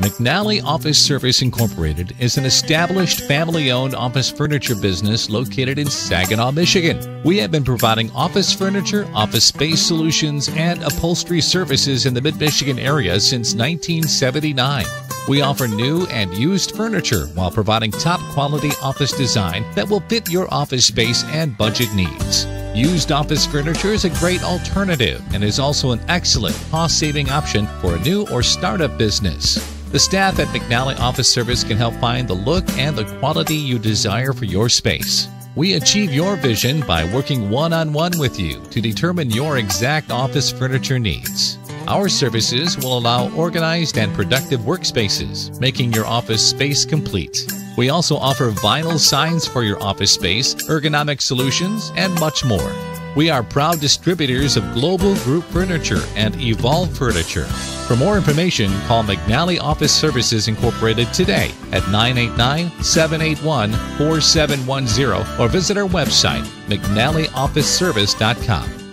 McNalley Office Service Incorporated is an established family owned office furniture business located in Saginaw, Michigan. We have been providing office furniture, office space solutions, and upholstery services in the mid Michigan area since 1979. We offer new and used furniture while providing top quality office design that will fit your office space and budget needs. Used office furniture is a great alternative and is also an excellent cost saving option for a new or startup business. The staff at McNalley Office Service can help find the look and the quality you desire for your space. We achieve your vision by working one on one with you to determine your exact office furniture needs. Our services will allow organized and productive workspaces, making your office space complete. We also offer vinyl signs for your office space, ergonomic solutions, and much more. We are proud distributors of Global Group Furniture and Evolve Furniture. For more information, call McNalley Office Services Incorporated today at 989 781 4710 or visit our website, McNalleyOfficeService.com.